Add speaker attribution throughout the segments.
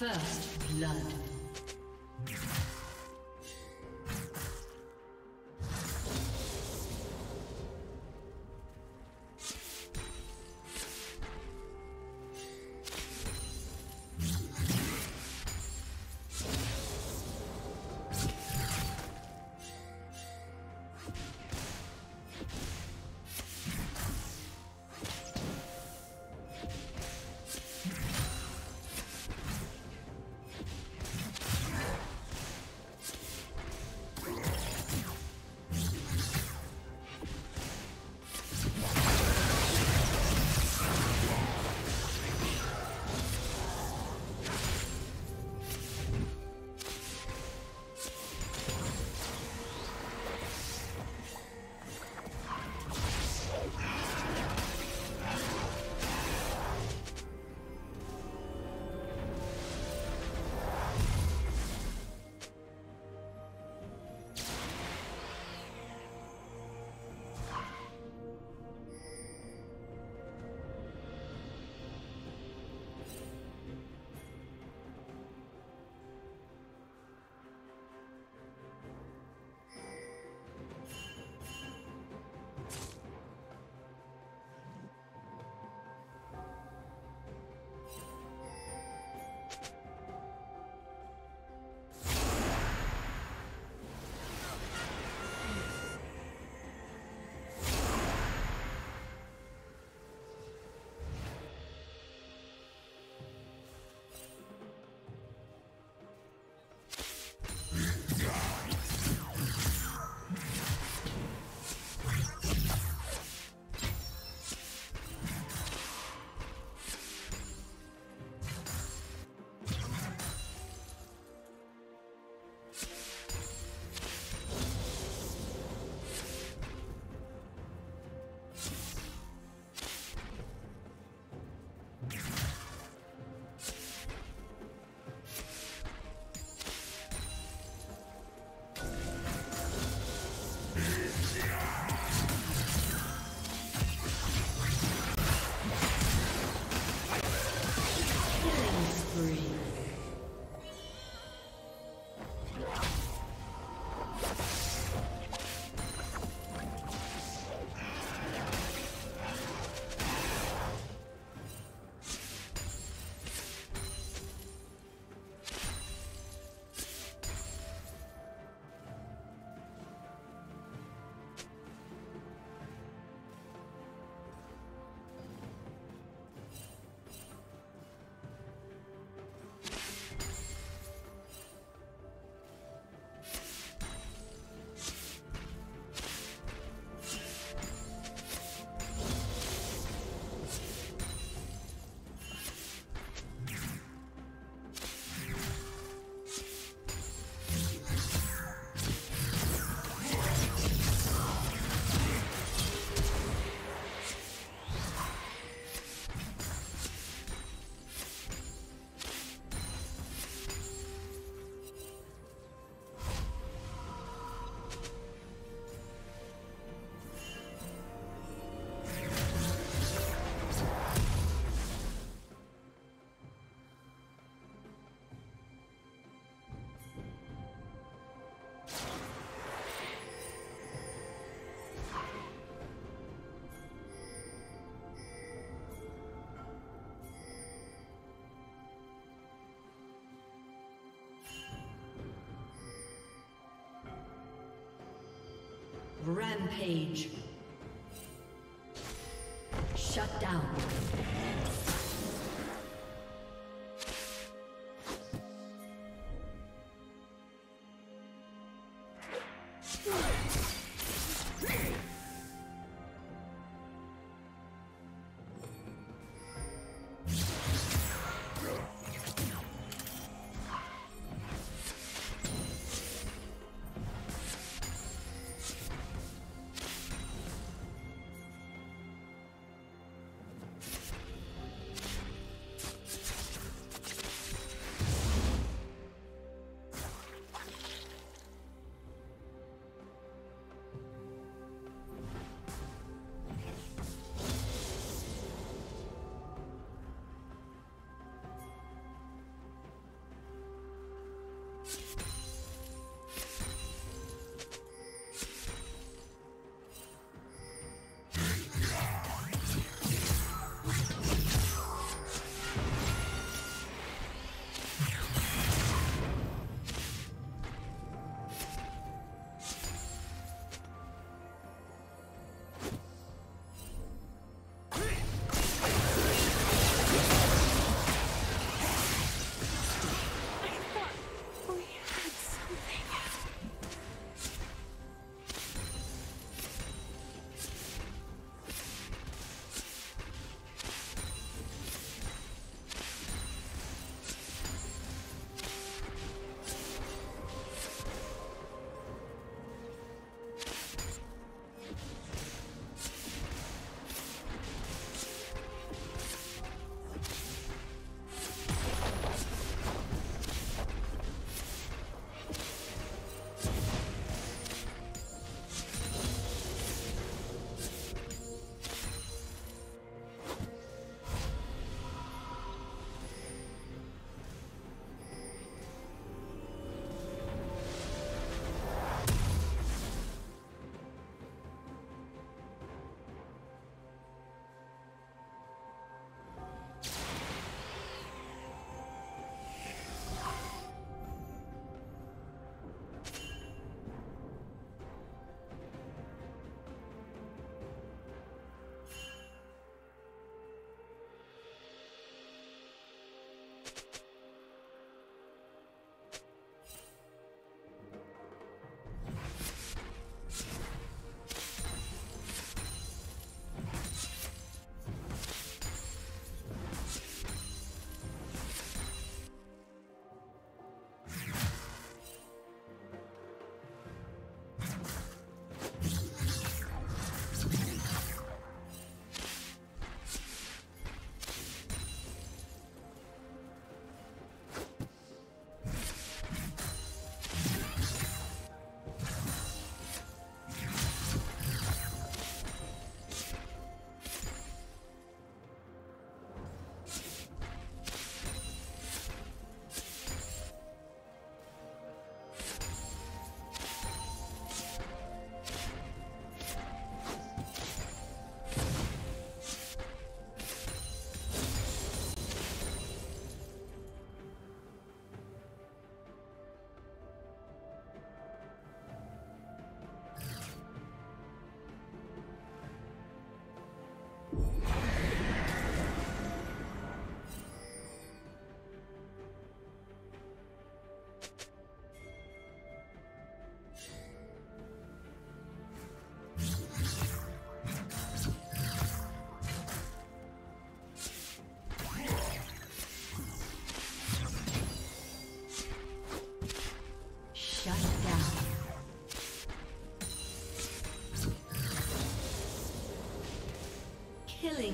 Speaker 1: First blood.
Speaker 2: Rampage. Shut down.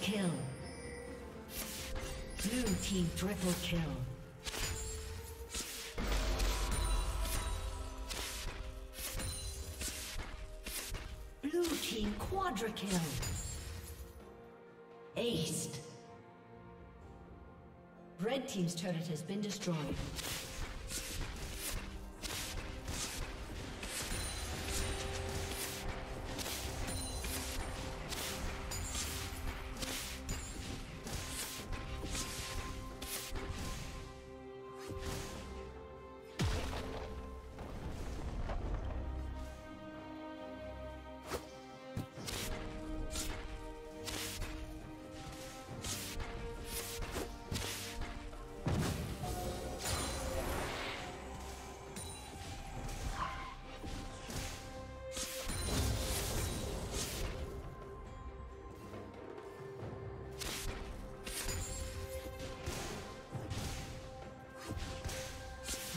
Speaker 1: Kill. Blue team triple kill. Blue team quadra kill. Aced. Red team's turret has been destroyed.